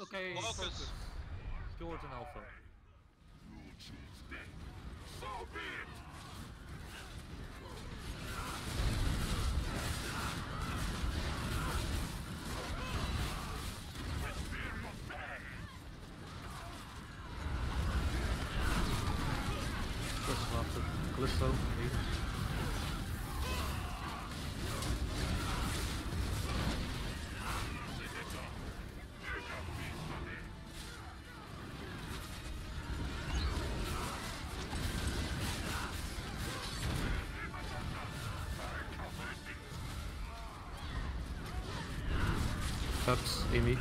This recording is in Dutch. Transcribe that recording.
Oké, Focus. focus. En Alpha. Dat is wachten. Callisto, cups, Amy.